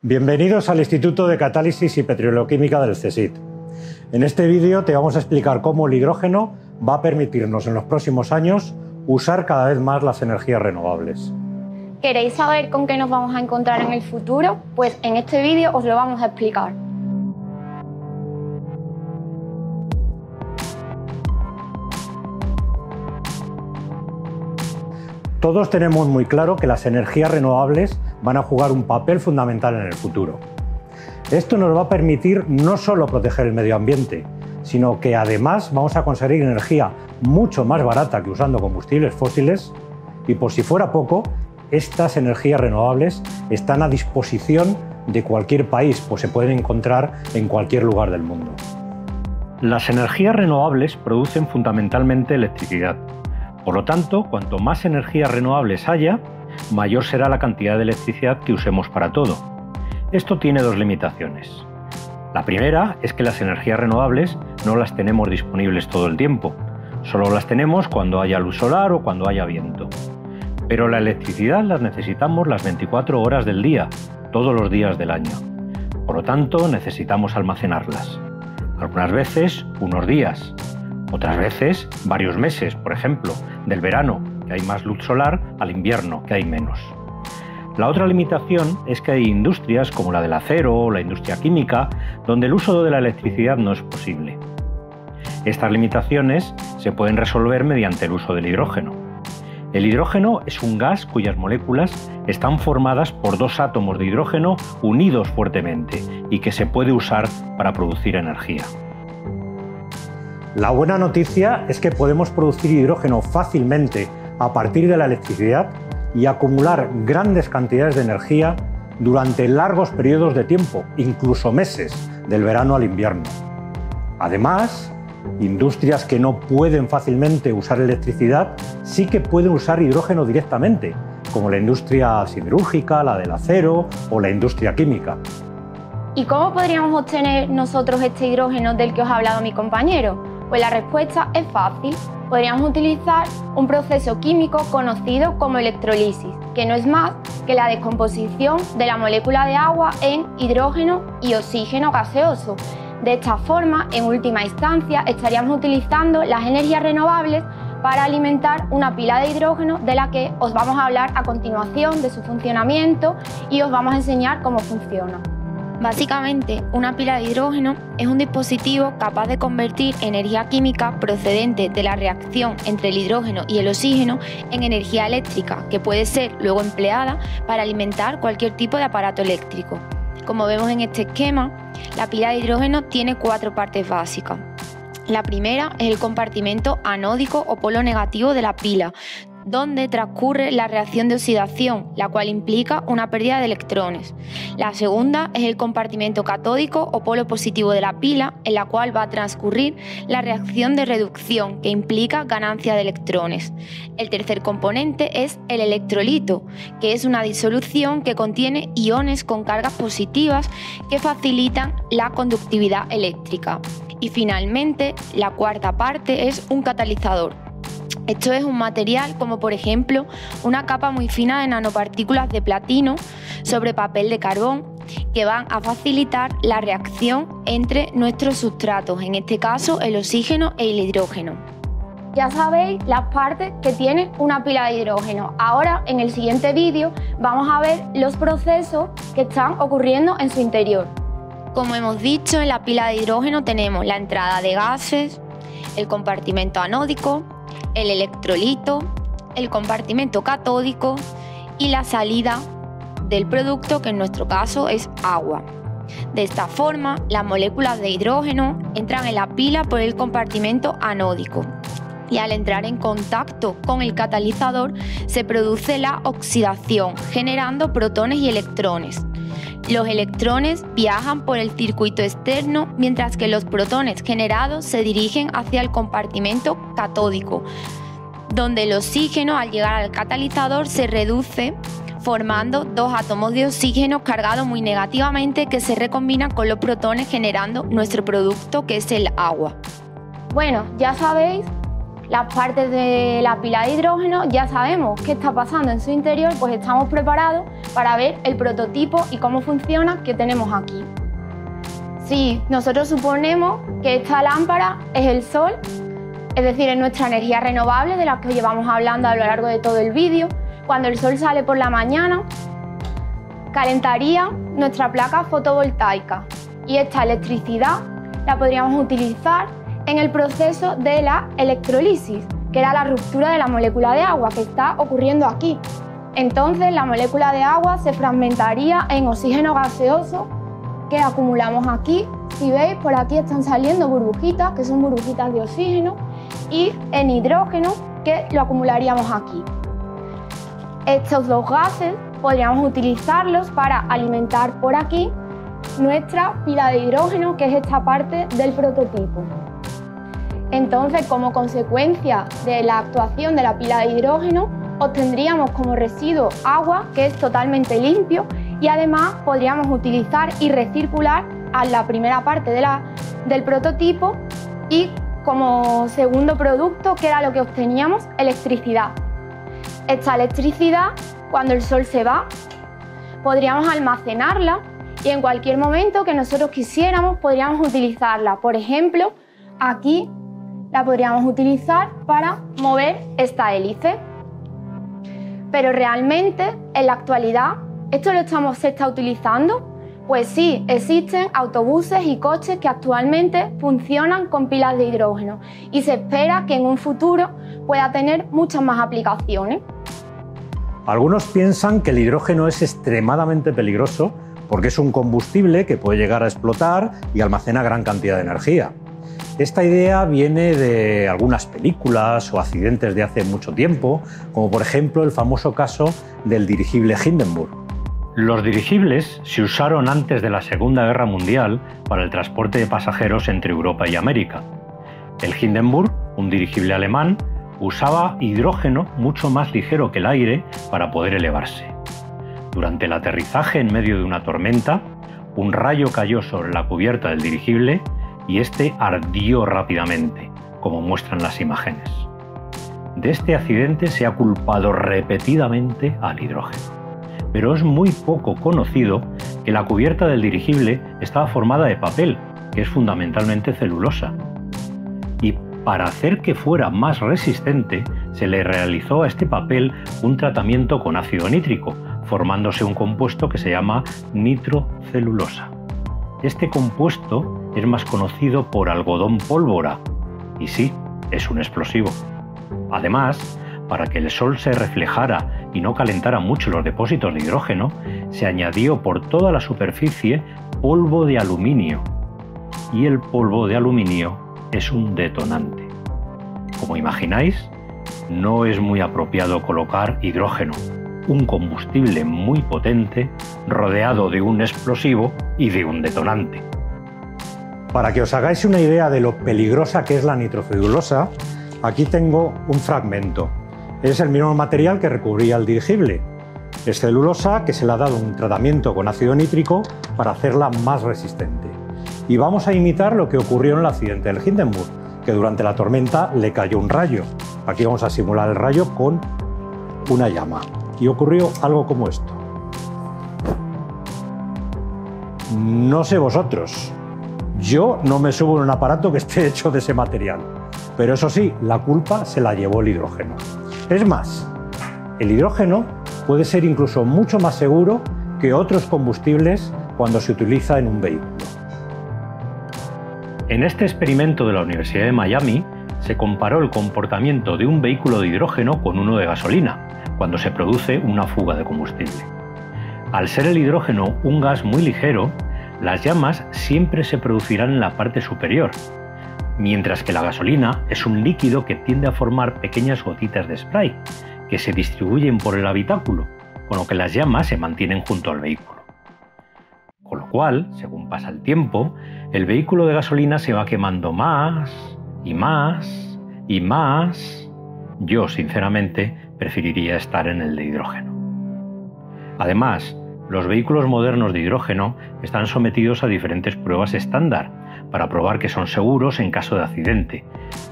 Bienvenidos al Instituto de Catálisis y Petroleoquímica del CSIC. En este vídeo te vamos a explicar cómo el hidrógeno va a permitirnos en los próximos años usar cada vez más las energías renovables. ¿Queréis saber con qué nos vamos a encontrar en el futuro? Pues en este vídeo os lo vamos a explicar. Todos tenemos muy claro que las energías renovables van a jugar un papel fundamental en el futuro. Esto nos va a permitir no solo proteger el medio ambiente, sino que además vamos a conseguir energía mucho más barata que usando combustibles fósiles y por si fuera poco, estas energías renovables están a disposición de cualquier país, pues se pueden encontrar en cualquier lugar del mundo. Las energías renovables producen fundamentalmente electricidad por lo tanto, cuanto más energías renovables haya, mayor será la cantidad de electricidad que usemos para todo. Esto tiene dos limitaciones. La primera es que las energías renovables no las tenemos disponibles todo el tiempo, solo las tenemos cuando haya luz solar o cuando haya viento. Pero la electricidad las necesitamos las 24 horas del día, todos los días del año. Por lo tanto, necesitamos almacenarlas. Algunas veces unos días, otras veces varios meses, por ejemplo, del verano, que hay más luz solar, al invierno, que hay menos. La otra limitación es que hay industrias como la del acero o la industria química donde el uso de la electricidad no es posible. Estas limitaciones se pueden resolver mediante el uso del hidrógeno. El hidrógeno es un gas cuyas moléculas están formadas por dos átomos de hidrógeno unidos fuertemente y que se puede usar para producir energía. La buena noticia es que podemos producir hidrógeno fácilmente a partir de la electricidad y acumular grandes cantidades de energía durante largos periodos de tiempo, incluso meses, del verano al invierno. Además, industrias que no pueden fácilmente usar electricidad sí que pueden usar hidrógeno directamente, como la industria siderúrgica, la del acero o la industria química. ¿Y cómo podríamos obtener nosotros este hidrógeno del que os ha hablado mi compañero? Pues la respuesta es fácil. Podríamos utilizar un proceso químico conocido como electrolisis, que no es más que la descomposición de la molécula de agua en hidrógeno y oxígeno gaseoso. De esta forma, en última instancia, estaríamos utilizando las energías renovables para alimentar una pila de hidrógeno de la que os vamos a hablar a continuación de su funcionamiento y os vamos a enseñar cómo funciona. Básicamente, una pila de hidrógeno es un dispositivo capaz de convertir energía química procedente de la reacción entre el hidrógeno y el oxígeno en energía eléctrica, que puede ser luego empleada para alimentar cualquier tipo de aparato eléctrico. Como vemos en este esquema, la pila de hidrógeno tiene cuatro partes básicas. La primera es el compartimento anódico o polo negativo de la pila, donde transcurre la reacción de oxidación, la cual implica una pérdida de electrones. La segunda es el compartimento catódico o polo positivo de la pila, en la cual va a transcurrir la reacción de reducción, que implica ganancia de electrones. El tercer componente es el electrolito, que es una disolución que contiene iones con cargas positivas que facilitan la conductividad eléctrica. Y finalmente, la cuarta parte es un catalizador esto es un material como por ejemplo una capa muy fina de nanopartículas de platino sobre papel de carbón que van a facilitar la reacción entre nuestros sustratos, en este caso el oxígeno e el hidrógeno. Ya sabéis las partes que tiene una pila de hidrógeno. Ahora en el siguiente vídeo vamos a ver los procesos que están ocurriendo en su interior. Como hemos dicho, en la pila de hidrógeno tenemos la entrada de gases, el compartimento anódico, el electrolito, el compartimento catódico y la salida del producto que en nuestro caso es agua. De esta forma, las moléculas de hidrógeno entran en la pila por el compartimento anódico y al entrar en contacto con el catalizador se produce la oxidación, generando protones y electrones. Los electrones viajan por el circuito externo mientras que los protones generados se dirigen hacia el compartimento catódico, donde el oxígeno al llegar al catalizador se reduce formando dos átomos de oxígeno cargados muy negativamente que se recombinan con los protones generando nuestro producto que es el agua. Bueno, ya sabéis las partes de la pila de hidrógeno, ya sabemos qué está pasando en su interior, pues estamos preparados para ver el prototipo y cómo funciona que tenemos aquí. Si nosotros suponemos que esta lámpara es el sol, es decir, es nuestra energía renovable de la que llevamos hablando a lo largo de todo el vídeo, cuando el sol sale por la mañana, calentaría nuestra placa fotovoltaica y esta electricidad la podríamos utilizar en el proceso de la electrolisis, que era la ruptura de la molécula de agua que está ocurriendo aquí. Entonces la molécula de agua se fragmentaría en oxígeno gaseoso que acumulamos aquí. Si veis, por aquí están saliendo burbujitas, que son burbujitas de oxígeno, y en hidrógeno, que lo acumularíamos aquí. Estos dos gases podríamos utilizarlos para alimentar por aquí nuestra pila de hidrógeno, que es esta parte del prototipo. Entonces, como consecuencia de la actuación de la pila de hidrógeno, obtendríamos como residuo agua que es totalmente limpio y además podríamos utilizar y recircular a la primera parte del prototipo y como segundo producto, que era lo que obteníamos, electricidad. Esta electricidad, cuando el sol se va, podríamos almacenarla y en cualquier momento que nosotros quisiéramos podríamos utilizarla. Por ejemplo, aquí la podríamos utilizar para mover esta hélice. Pero realmente, en la actualidad, ¿esto lo estamos, está utilizando? Pues sí, existen autobuses y coches que actualmente funcionan con pilas de hidrógeno y se espera que en un futuro pueda tener muchas más aplicaciones. Algunos piensan que el hidrógeno es extremadamente peligroso porque es un combustible que puede llegar a explotar y almacena gran cantidad de energía. Esta idea viene de algunas películas o accidentes de hace mucho tiempo, como por ejemplo el famoso caso del dirigible Hindenburg. Los dirigibles se usaron antes de la Segunda Guerra Mundial para el transporte de pasajeros entre Europa y América. El Hindenburg, un dirigible alemán, usaba hidrógeno mucho más ligero que el aire para poder elevarse. Durante el aterrizaje en medio de una tormenta, un rayo cayó sobre la cubierta del dirigible y este ardió rápidamente, como muestran las imágenes. De este accidente se ha culpado repetidamente al hidrógeno, pero es muy poco conocido que la cubierta del dirigible estaba formada de papel, que es fundamentalmente celulosa. Y para hacer que fuera más resistente, se le realizó a este papel un tratamiento con ácido nítrico, formándose un compuesto que se llama nitrocelulosa. Este compuesto es más conocido por algodón pólvora y sí, es un explosivo. Además, para que el sol se reflejara y no calentara mucho los depósitos de hidrógeno, se añadió por toda la superficie polvo de aluminio. Y el polvo de aluminio es un detonante. Como imagináis, no es muy apropiado colocar hidrógeno, un combustible muy potente rodeado de un explosivo y de un detonante. Para que os hagáis una idea de lo peligrosa que es la nitrocelulosa, aquí tengo un fragmento. Es el mismo material que recubría el dirigible. Es celulosa que se le ha dado un tratamiento con ácido nítrico para hacerla más resistente. Y vamos a imitar lo que ocurrió en el accidente del Hindenburg, que durante la tormenta le cayó un rayo. Aquí vamos a simular el rayo con una llama. Y ocurrió algo como esto. No sé vosotros, yo no me subo en un aparato que esté hecho de ese material, pero eso sí, la culpa se la llevó el hidrógeno. Es más, el hidrógeno puede ser incluso mucho más seguro que otros combustibles cuando se utiliza en un vehículo. En este experimento de la Universidad de Miami se comparó el comportamiento de un vehículo de hidrógeno con uno de gasolina, cuando se produce una fuga de combustible. Al ser el hidrógeno un gas muy ligero, las llamas siempre se producirán en la parte superior, mientras que la gasolina es un líquido que tiende a formar pequeñas gotitas de spray que se distribuyen por el habitáculo, con lo que las llamas se mantienen junto al vehículo. Con lo cual, según pasa el tiempo, el vehículo de gasolina se va quemando más y más y más. Yo, sinceramente, preferiría estar en el de hidrógeno. Además, Los vehículos modernos de hidrógeno están sometidos a diferentes pruebas estándar para probar que son seguros en caso de accidente,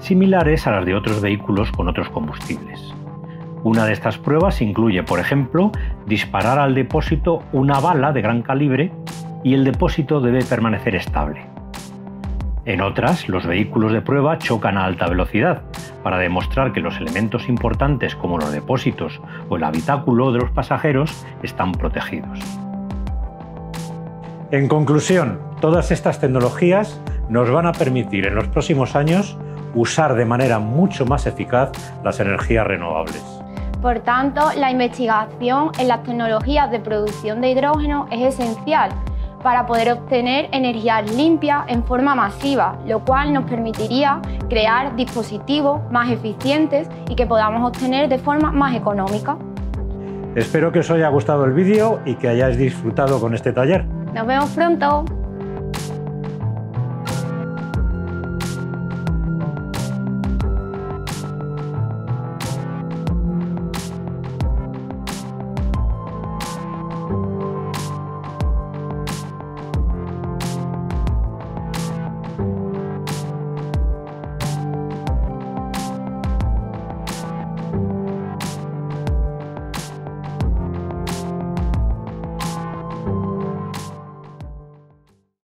similares a las de otros vehículos con otros combustibles. Una de estas pruebas incluye, por ejemplo, disparar al depósito una bala de gran calibre y el depósito debe permanecer estable. En otras, los vehículos de prueba chocan a alta velocidad para demostrar que los elementos importantes como los depósitos o el habitáculo de los pasajeros están protegidos. En conclusión, todas estas tecnologías nos van a permitir en los próximos años usar de manera mucho más eficaz las energías renovables. Por tanto, la investigación en las tecnologías de producción de hidrógeno es esencial para poder obtener energías limpias en forma masiva, lo cual nos permitiría crear dispositivos más eficientes y que podamos obtener de forma más económica. Espero que os haya gustado el vídeo y que hayáis disfrutado con este taller. Nos vemos pronto.